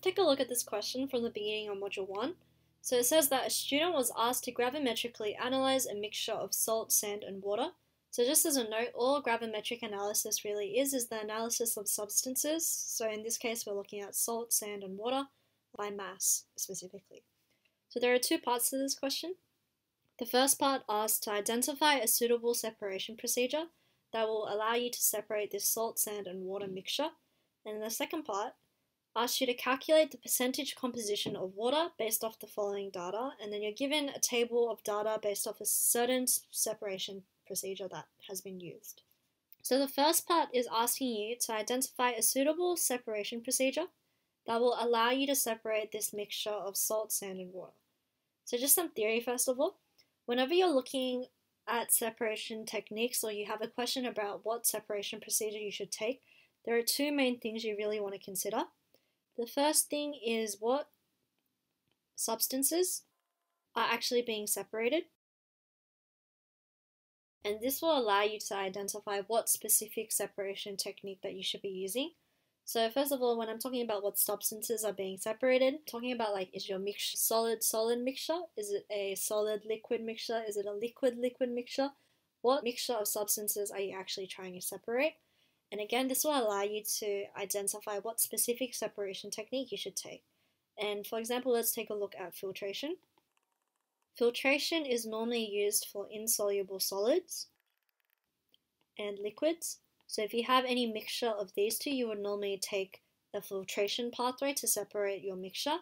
take a look at this question from the beginning of Module 1. So it says that a student was asked to gravimetrically analyze a mixture of salt, sand, and water. So just as a note, all gravimetric analysis really is is the analysis of substances. So in this case, we're looking at salt, sand, and water by mass specifically. So there are two parts to this question. The first part asks to identify a suitable separation procedure that will allow you to separate this salt, sand, and water mixture. And the second part asks you to calculate the percentage composition of water based off the following data, and then you're given a table of data based off a certain separation procedure that has been used. So the first part is asking you to identify a suitable separation procedure that will allow you to separate this mixture of salt, sand, and water. So just some theory first of all. Whenever you're looking at separation techniques or you have a question about what separation procedure you should take, there are two main things you really want to consider. The first thing is what substances are actually being separated. And this will allow you to identify what specific separation technique that you should be using. So first of all, when I'm talking about what substances are being separated, talking about like is your mixture solid solid mixture? Is it a solid liquid mixture? Is it a liquid liquid mixture? What mixture of substances are you actually trying to separate? And again, this will allow you to identify what specific separation technique you should take. And for example, let's take a look at filtration. Filtration is normally used for insoluble solids and liquids. So if you have any mixture of these two, you would normally take the filtration pathway to separate your mixture.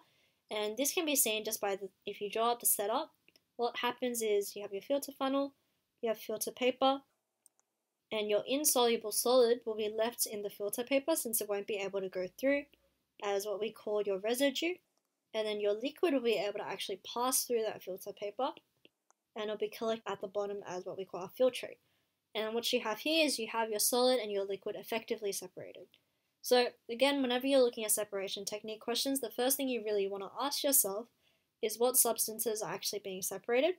And this can be seen just by the, if you draw up the setup, what happens is you have your filter funnel, you have filter paper, and your insoluble solid will be left in the filter paper since it won't be able to go through as what we call your residue. And then your liquid will be able to actually pass through that filter paper and it'll be collected at the bottom as what we call a filtrate. And what you have here is you have your solid and your liquid effectively separated. So again, whenever you're looking at separation technique questions, the first thing you really want to ask yourself is what substances are actually being separated.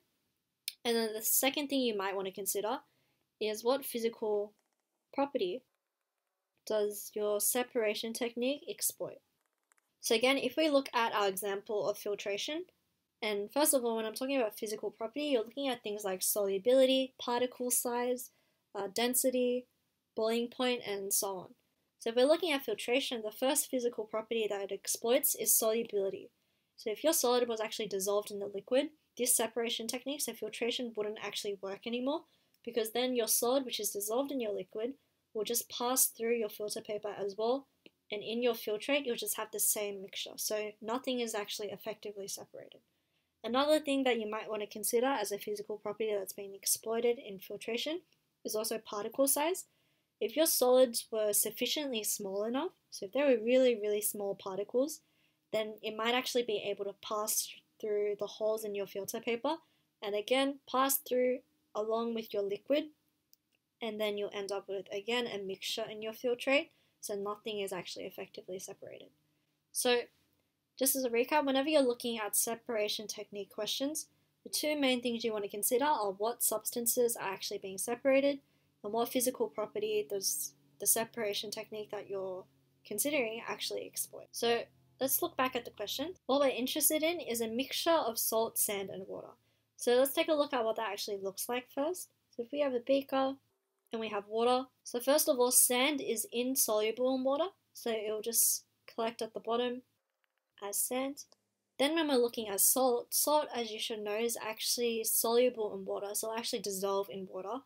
And then the second thing you might want to consider is what physical property does your separation technique exploit? So again, if we look at our example of filtration, and first of all, when I'm talking about physical property, you're looking at things like solubility, particle size, uh, density, boiling point, and so on. So if we're looking at filtration, the first physical property that it exploits is solubility. So if your solid was actually dissolved in the liquid, this separation technique, so filtration, wouldn't actually work anymore because then your solid, which is dissolved in your liquid, will just pass through your filter paper as well. And in your filtrate, you'll just have the same mixture. So nothing is actually effectively separated. Another thing that you might want to consider as a physical property that's being exploited in filtration is also particle size. If your solids were sufficiently small enough, so if they were really, really small particles, then it might actually be able to pass through the holes in your filter paper and again pass through along with your liquid and then you'll end up with again a mixture in your filtrate so nothing is actually effectively separated. So just as a recap, whenever you're looking at separation technique questions, the two main things you want to consider are what substances are actually being separated and what physical property does the separation technique that you're considering actually exploit. So let's look back at the question. What we're interested in is a mixture of salt, sand, and water. So let's take a look at what that actually looks like first. So if we have a beaker and we have water, so first of all, sand is insoluble in water, so it will just collect at the bottom as sand. Then when we're looking at salt, salt, as you should know, is actually soluble in water, so it'll actually dissolve in water.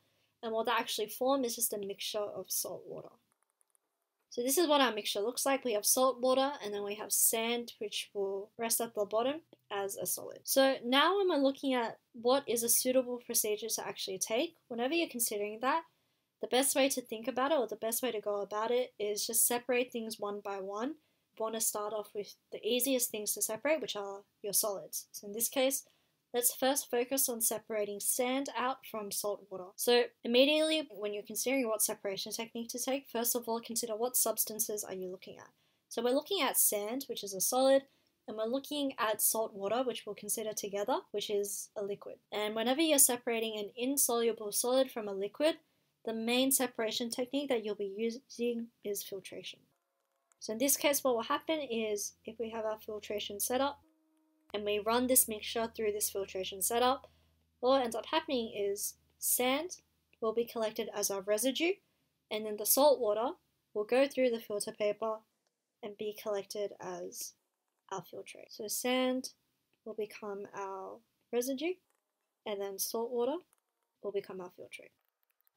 And what that actually form is just a mixture of salt water. So this is what our mixture looks like. We have salt water and then we have sand which will rest at the bottom as a solid. So now when we're looking at what is a suitable procedure to actually take, whenever you're considering that, the best way to think about it or the best way to go about it is just separate things one by one. You want to start off with the easiest things to separate, which are your solids. So in this case, Let's first focus on separating sand out from salt water. So immediately when you're considering what separation technique to take, first of all consider what substances are you looking at. So we're looking at sand, which is a solid, and we're looking at salt water, which we'll consider together, which is a liquid. And whenever you're separating an insoluble solid from a liquid, the main separation technique that you'll be using is filtration. So in this case, what will happen is if we have our filtration setup and we run this mixture through this filtration setup, what ends up happening is sand will be collected as our residue and then the salt water will go through the filter paper and be collected as our filtrate. So sand will become our residue and then salt water will become our filtrate.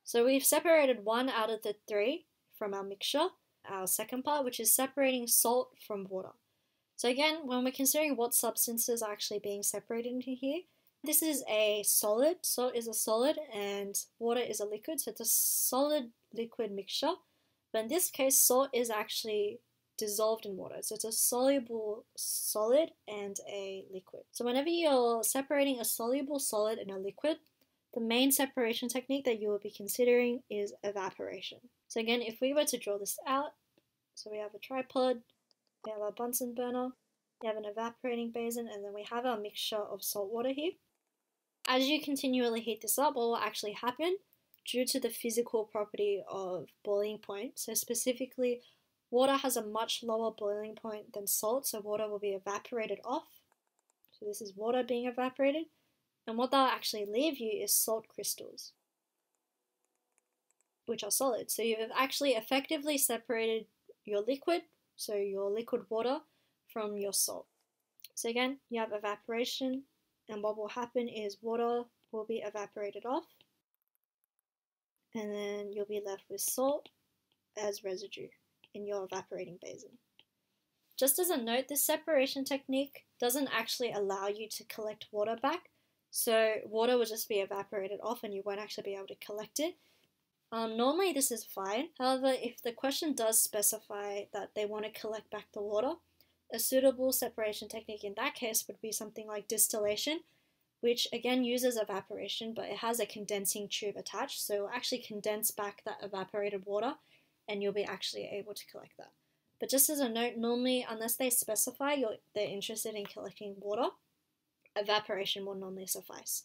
So we've separated one out of the three from our mixture, our second part, which is separating salt from water. So again, when we're considering what substances are actually being separated into here, this is a solid, salt is a solid and water is a liquid, so it's a solid liquid mixture. But in this case, salt is actually dissolved in water. So it's a soluble solid and a liquid. So whenever you're separating a soluble solid and a liquid, the main separation technique that you will be considering is evaporation. So again, if we were to draw this out, so we have a tripod, we have our Bunsen burner, we have an evaporating basin, and then we have our mixture of salt water here. As you continually heat this up, what will actually happen due to the physical property of boiling point, so specifically water has a much lower boiling point than salt, so water will be evaporated off. So this is water being evaporated, and what they'll actually leave you is salt crystals, which are solid. So you've actually effectively separated your liquid, so your liquid water, from your salt. So again, you have evaporation, and what will happen is water will be evaporated off, and then you'll be left with salt as residue in your evaporating basin. Just as a note, this separation technique doesn't actually allow you to collect water back, so water will just be evaporated off and you won't actually be able to collect it. Um, normally this is fine, however if the question does specify that they want to collect back the water, a suitable separation technique in that case would be something like distillation, which again uses evaporation but it has a condensing tube attached so it will actually condense back that evaporated water and you'll be actually able to collect that. But just as a note, normally unless they specify you're, they're interested in collecting water, evaporation will normally suffice.